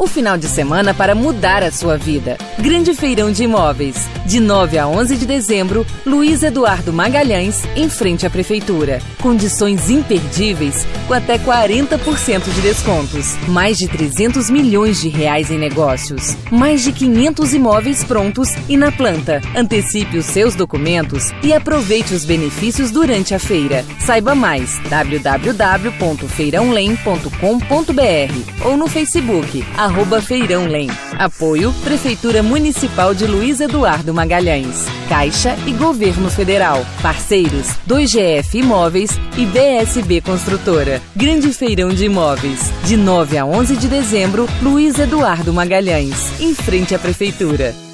O final de semana para mudar a sua vida. Grande Feirão de Imóveis. De 9 a 11 de dezembro, Luiz Eduardo Magalhães, em frente à Prefeitura. Condições imperdíveis, com até 40% de descontos. Mais de 300 milhões de reais em negócios. Mais de 500 imóveis prontos e na planta. Antecipe os seus documentos e aproveite os benefícios durante a feira. Saiba mais www.feirãolem.com.br ou no Facebook Feirão Lem. Apoio Prefeitura Municipal de Luiz Eduardo Magalhães. Caixa e Governo Federal. Parceiros 2GF Imóveis e BSB Construtora. Grande Feirão de Imóveis. De 9 a 11 de dezembro, Luiz Eduardo Magalhães. Em frente à Prefeitura.